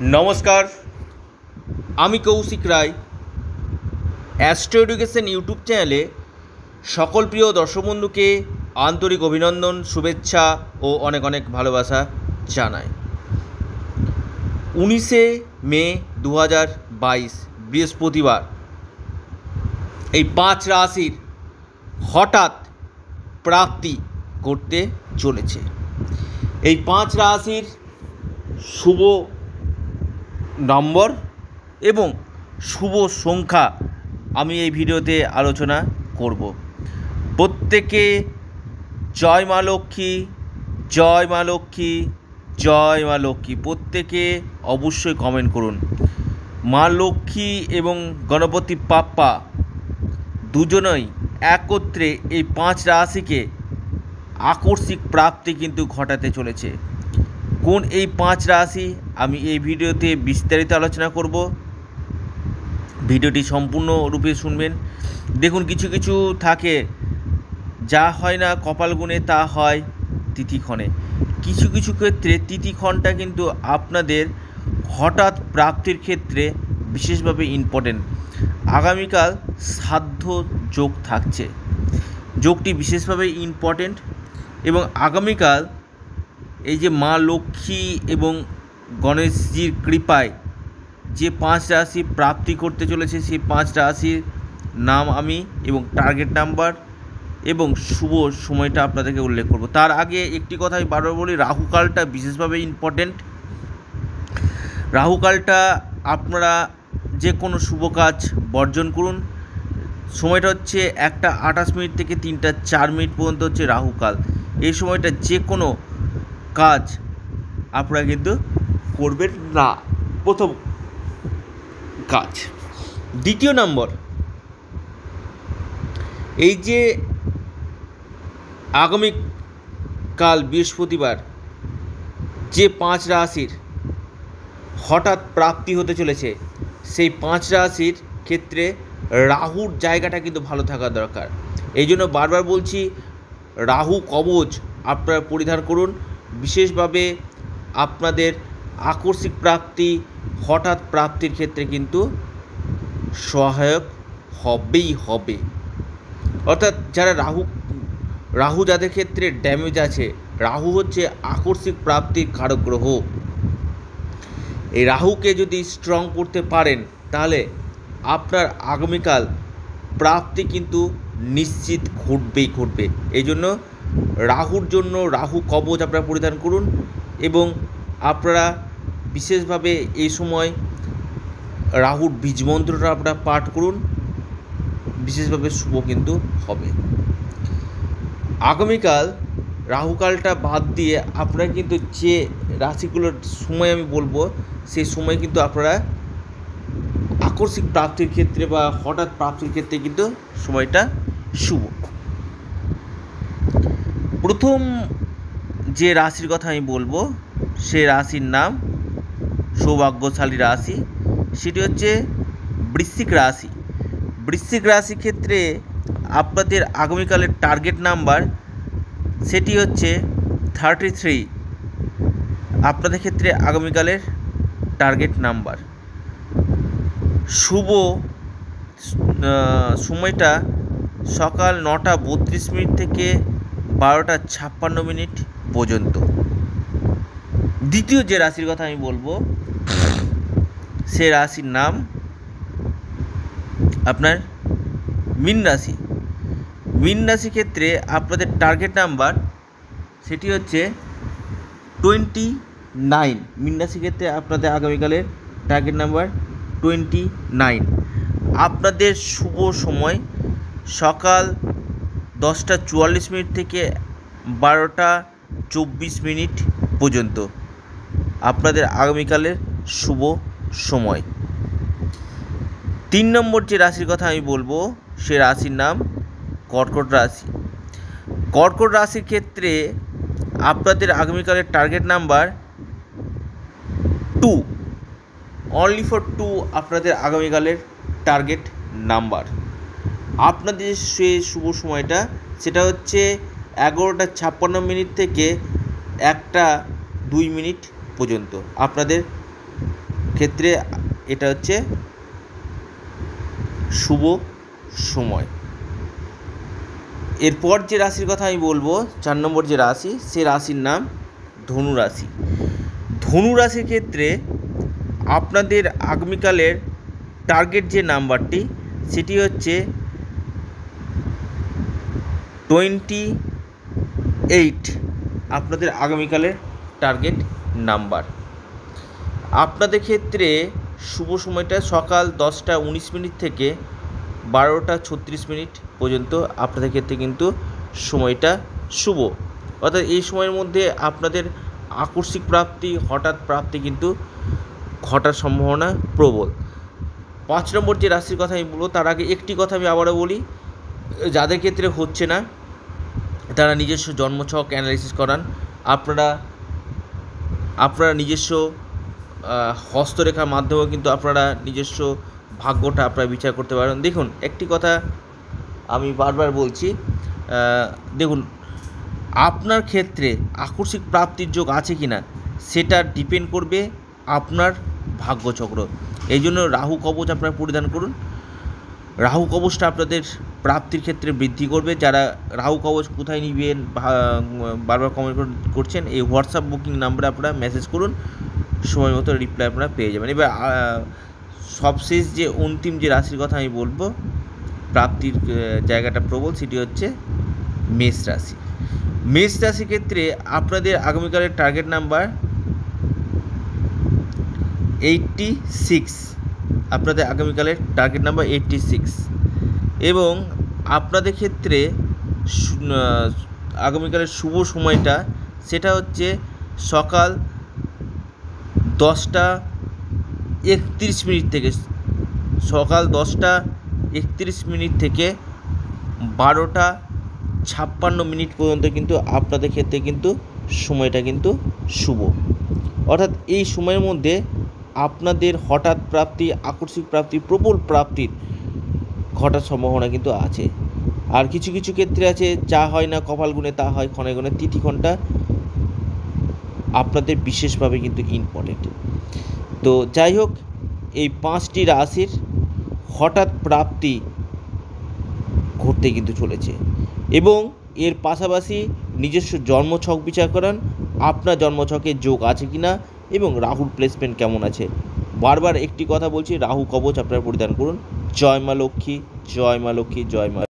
নমস্কার, আমি Kaushik Roy. Astro education YouTube চ্যানেলে সকল প্রিয় দর্শক বন্ধুকে আন্তরিক অভিনন্দন, শুভেচ্ছা ও অনেক অনেক ভালোবাসা জানাই। উনিশে মে দু বাইশ, বৃহস্পতিবার। এই পাঁচ রাশির হঠাৎ প্রাপ্তি করতে চলেছে। এই পাঁচ রাশির শুভ নম্বর এবং শুভ সংখ্যা আমি এই ভিডিওতে আলোচনা করব। প্রত্যেকে জয় মা লক্ষ্মী, জয় মা লক্ষ্মী, জয় মা লক্ষ্মী। প্রত্যেকে অবশ্যই কমেন্ট করুন। মা লক্ষ্মী এবং গণপতি পাপ্পা দুজনই একত্রে এই পাঁচ রাশিকে আকস্মিক প্রাপ্তি কিন্তু ঘটাতে চলেছে। কোন এই পাঁচ রাশি আমি এই ভিডিওতে বিস্তারিত আলোচনা করব। ভিডিওটি সম্পূর্ণরূপে শুনবেন। দেখুন, কিছু কিছু থাকে। যা হয় না, কপাল গুণে তা হয় তিথিক্ষণে। কিছু কিছু ক্ষেত্রে তিথিক্ষণটা কিন্তু আপনাদের হঠাৎ প্রাপ্তির ক্ষেত্রে বিশেষভাবে ইম্পর্টেন্ট আগামীকাল সাধ্য যোগ থাকছে। যোগটি বিশেষভাবে ইম্পর্টেন্ট এবং আগামীকাল এই যে মা লক্ষ্মী এবং গণেশজির কৃপায় যে পাঁচ রাশি প্রাপ্তি করতে চলেছে, সেই পাঁচ রাশির নাম আমি এবং টার্গেট নাম্বার এবং শুভ সময়টা আপনাদেরকে উল্লেখ করব। তার আগে একটি কথা আমি বারবার বলি রাহুকালটা বিশেষভাবে ইম্পর্টেন্ট রাহুকালটা আপনারা যে কোনো শুভ কাজ বর্জন করুন। সময়টা হচ্ছে একটা আঠাশ মিনিট থেকে তিনটা চার মিনিট পর্যন্ত হচ্ছে রাহুকাল এই সময়টা যে কোনো কাজ আপনারা কিন্তু করবেন না। প্রথম কাজ। দ্বিতীয় নম্বর, এই যে আগামী কাল বৃহস্পতিবার যে পাঁচ রাশির হঠাৎ প্রাপ্তি হতে চলেছে, সেই পাঁচ রাশির ক্ষেত্রে রাহুর জায়গাটা কিন্তু ভালো থাকা দরকার। এই জন্য বারবার বলছি, রাহু কবচ আপনারা পরিধান করুন। বিশেষভাবে আপনাদের আকস্মিক প্রাপ্তি, হঠাৎ প্রাপ্তির ক্ষেত্রে কিন্তু সহায়ক হবেই হবে। অর্থাৎ যারা রাহু রাহু যাদের ক্ষেত্রে ড্যামেজ আছে, রাহু হচ্ছে আকস্মিক প্রাপ্তির কারক গ্রহ। এই রাহুকে যদি স্ট্রং করতে পারেন, তাহলে আপনার আগামীকাল প্রাপ্তি কিন্তু নিশ্চিত ঘটবেই ঘটবে। এই জন্য রাহুর জন্য রাহু কবচ আপনারা পরিধান করুন এবং আপনারা বিশেষভাবে এই সময় রাহুর বীজ মন্ত্রটা আপনারা পাঠ করুন। বিশেষভাবে শুভ কিন্তু হবে। আগামীকাল রাহুকালটা বাদ দিয়ে আপনারা কিন্তু যে রাশিগুলোর সময় আমি বলব, সেই সময় কিন্তু আপনারা আকস্মিক প্রাপ্তির ক্ষেত্রে বা হঠাৎ প্রাপ্তির ক্ষেত্রে কিন্তু সময়টা শুভ। প্রথম যে রাশির কথা আমি বলব, সে রাশির নাম সৌভাগ্যশালী রাশি, সেটি হচ্ছে বৃশ্চিক রাশি। বৃশ্চিক রাশি ক্ষেত্রে আপনাদের আগামীকালের টার্গেট নাম্বার সেটি হচ্ছে থার্টি থ্রি আপনাদের ক্ষেত্রে আগামীকালের টার্গেট নাম্বার শুভ সময়টা সকাল নটা বত্রিশ মিনিট থেকে বারোটা ছাপ্পান্ন মিনিট পর্যন্ত। দ্বিতীয় যে রাশির কথা আমি বলব, সে রাশির নাম আপনার মিন রাশি। মিন রাশি ক্ষেত্রে আপনাদের টার্গেট নাম্বার সেটি হচ্ছে টোয়েন্টি নাইন মিন রাশি ক্ষেত্রে আপনাদের আগামীকালের টার্গেট নাম্বার টোয়েন্টি নাইন আপনাদের শুভ সময় সকাল দশটা চুয়াল্লিশ মিনিট থেকে বারোটা চব্বিশ মিনিট পর্যন্ত। আপনাদের আগামীকালের শুভ সময়। তিন নম্বর যে রাশির কথা আমি বলব, সে রাশির নাম কর্কট রাশি। কর্কট রাশির ক্ষেত্রে আপনাদের আগামীকালের target number two only for two আপনাদের আগামীকালের টার্গেট নাম্বার আপনাদের সে শুভ সময়টা, সেটা হচ্ছে এগারোটা ছাপ্পান্ন মিনিট থেকে একটা দুই মিনিট পর্যন্ত। আপনাদের ক্ষেত্রে এটা হচ্ছে শুভ সময়। এরপর যে রাশির কথা আমি বলব, চার নম্বর যে রাশি, সে রাশির নাম ধনু রাশি। ধনু রাশির ক্ষেত্রে আপনাদের আগামীকালের টার্গেট যে নাম্বারটি সেটি হচ্ছে টোয়েন্টি এইট আপনাদের আগামীকালের টার্গেট নাম্বার। আপনাদের ক্ষেত্রে শুভ সময়টা সকাল দশটা উনিশ মিনিট থেকে বারোটা ছত্রিশ মিনিট পর্যন্ত আপনাদের ক্ষেত্রে কিন্তু সময়টা শুভ। অর্থাৎ এই সময়ের মধ্যে আপনাদের আকস্মিক প্রাপ্তি, হঠাৎ প্রাপ্তি কিন্তু ঘটার সম্ভাবনা প্রবল। পাঁচ নম্বর যে রাশির কথা আমি বলব, তার আগে একটি কথা আমি আবারও বলি, যাদের ক্ষেত্রে হচ্ছে না, তারা নিজস্ব জন্মছক অ্যানালাইসিস করান। আপনারা আপনারা নিজস্ব হস্তরেখার মাধ্যমেও কিন্তু আপনারা নিজস্ব ভাগ্যটা আপনারা বিচার করতে পারেন। দেখুন, একটি কথা আমি বারবার বলছি দেখুন, আপনার ক্ষেত্রে আকস্মিক প্রাপ্তির যোগ আছে কি না, সেটা ডিপেন্ড করবে আপনার ভাগ্যচক্র। এই জন্য রাহু কবচ আপনারা পরিধান করুন। রাহু কবচটা আপনাদের প্রাপ্তির ক্ষেত্রে বৃদ্ধি করবে? যারা রাহু কবচ কোথায় নিবেন? বারবার কমেন্ট করছেন, এই হোয়াটসঅ্যাপ বুকিং নাম্বারে আপনারা মেসেজ করুন, সময় মতো রিপ্লাই আপনারা পেয়ে যাবেন। এবার সবশেষ যে অন্তিম যে রাশির কথা আমি বলব, প্রাপ্তির জায়গাটা প্রবল, সেটি হচ্ছে মেষ রাশি। মেষ রাশির ক্ষেত্রে আপনাদের আগামীকালের টার্গেট নাম্বার এইটটি সিক্স আপনাদের আগামীকালের টার্গেট নাম্বার এইটটি সিক্স এবং আপনাদের ক্ষেত্রে আগামীকালের শুভ সময়টা সেটা হচ্ছে সকাল দশটা একত্রিশ মিনিট থেকে, সকাল দশটা একত্রিশ মিনিট থেকে বারোটা ছাপ্পান্ন মিনিট পর্যন্ত কিন্তু আপনাদের ক্ষেত্রে কিন্তু সময়টা কিন্তু শুভ। অর্থাৎ এই সময়ের মধ্যে আপনাদের হঠাৎ প্রাপ্তি, আকস্মিক প্রাপ্তি, প্রবল প্রাপ্তির ঘটার সম্ভাবনা কিন্তু আছে। আর কিছু কিছু ক্ষেত্রে আছে, যা হয় না কপাল গুণে তা হয় ক্ষণে গুণে তিথি ঘণ্টা আপনাদের বিশেষভাবে কিন্তু ইম্পর্টেন্ট তো যাই হোক, এই পাঁচটি রাশির হঠাৎ প্রাপ্তি ঘটতে কিন্তু চলেছে। এবং এর পাশাপাশি নিজস্ব জন্মছক বিচার করান। আপনার জন্মছকে যোগ আছে কিনা এবং রাহুর প্লেসমেন্ট কেমন আছে? বারবার একটি কথা বলছি, রাহু কবচ আপনারা পরিধান করুন। জয় মা লক্ষ্মী, জয় মা লক্ষ্মী, জয় মা